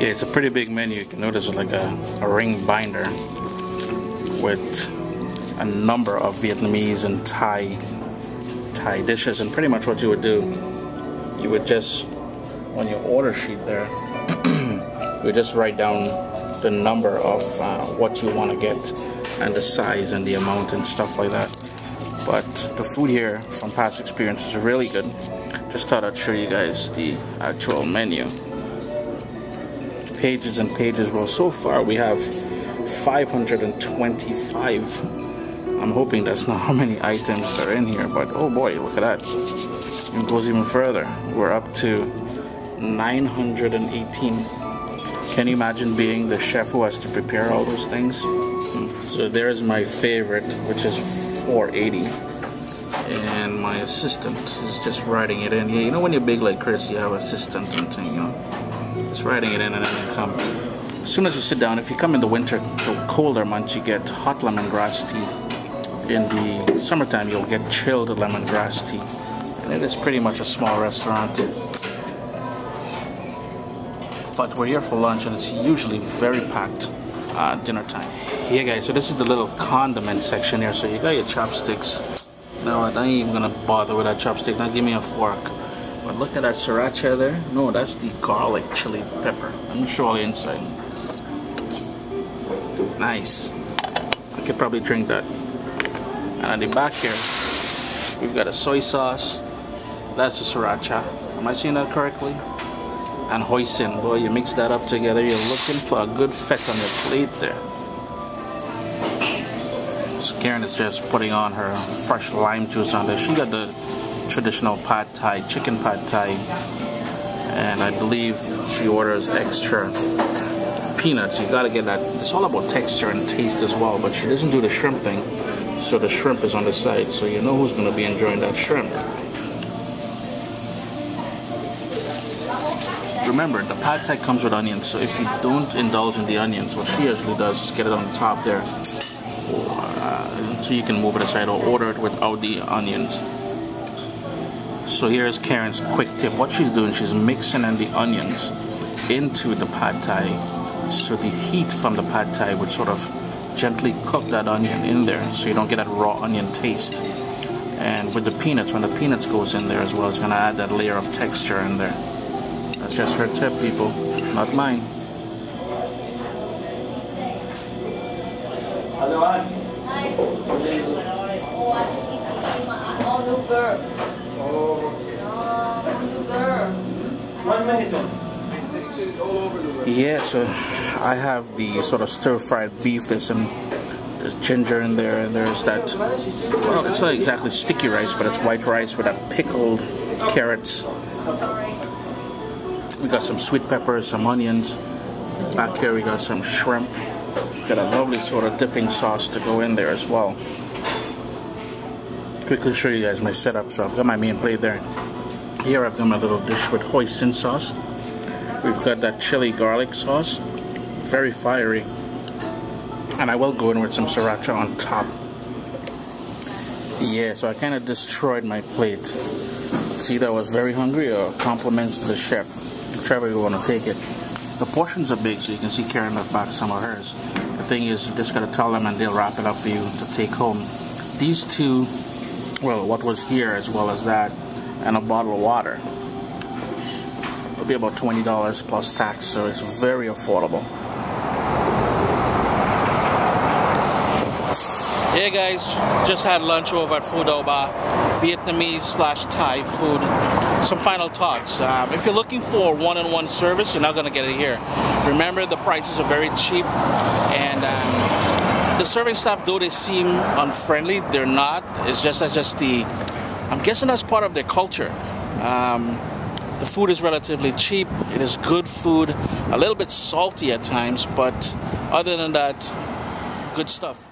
Yeah, it's a pretty big menu. You can notice like a, a ring binder with a number of Vietnamese and Thai Thai dishes. And pretty much what you would do, you would just on your order sheet there, you would just write down the number of uh, what you want to get and the size and the amount and stuff like that. But the food here, from past experience, is really good. Just thought I'd show you guys the actual menu pages and pages. Well, so far we have 525. I'm hoping that's not how many items are in here, but oh boy, look at that. It goes even further. We're up to 918. Can you imagine being the chef who has to prepare all those things? Hmm. So there's my favorite, which is 480 and my assistant is just writing it in. Yeah, you know when you're big like Chris, you have assistant and thing, you know. Just writing it in and then you come. As soon as you sit down, if you come in the winter, the colder months, you get hot lemongrass tea. In the summertime, you'll get chilled lemongrass tea. And it is pretty much a small restaurant. But we're here for lunch and it's usually very packed uh, dinner time. Yeah guys, so this is the little condiment section here. So you got your chopsticks. No, I ain't even gonna bother with that chopstick. Now give me a fork. But look at that sriracha there. No, that's the garlic chili pepper. I'm show all the inside. Nice. I could probably drink that. And at the back here, we've got a soy sauce. That's a sriracha. Am I seeing that correctly? And hoisin. Boy, you mix that up together, you're looking for a good fat on your plate there. So Karen is just putting on her fresh lime juice on there. She got the traditional pad thai, chicken pad thai, and I believe she orders extra peanuts. You gotta get that. It's all about texture and taste as well, but she doesn't do the shrimp thing, so the shrimp is on the side, so you know who's gonna be enjoying that shrimp. Remember, the pad thai comes with onions, so if you don't indulge in the onions, what she usually does is get it on the top there, or, uh, so you can move it aside or order it without the onions. So here's Karen's quick tip. What she's doing, she's mixing in the onions into the pad thai. So the heat from the pad thai would sort of gently cook that onion in there so you don't get that raw onion taste. And with the peanuts, when the peanuts goes in there as well, it's gonna add that layer of texture in there. That's just her tip, people, not mine. Hello, Hi. All new. Yeah, so I have the sort of stir-fried beef. There's some there's ginger in there, and there's that. Well, it's not exactly sticky rice, but it's white rice with that pickled carrots. We got some sweet peppers, some onions. Back here we got some shrimp. Got a lovely sort of dipping sauce to go in there as well. Quickly show you guys my setup. So I've got my main plate there. Here I've got my little dish with hoisin sauce. We've got that chili garlic sauce, very fiery. And I will go in with some sriracha on top. Yeah, so I kind of destroyed my plate. See, that was very hungry or compliments to the chef, whichever you want to take it. The portions are big, so you can see Karen left back some of hers. The thing is, you just got to tell them and they'll wrap it up for you to take home. These two, well, what was here as well as that, and a bottle of water. It'll be about $20 plus tax, so it's very affordable. Hey guys, just had lunch over at Pho Dau Bo, Vietnamese slash Thai food. Some final thoughts. Um, if you're looking for one-on-one -on -one service, you're not gonna get it here. Remember, the prices are very cheap, and um, the serving staff, though they seem unfriendly, they're not. It's just as just the I'm guessing that's part of their culture. Um, the food is relatively cheap. It is good food, a little bit salty at times, but other than that, good stuff.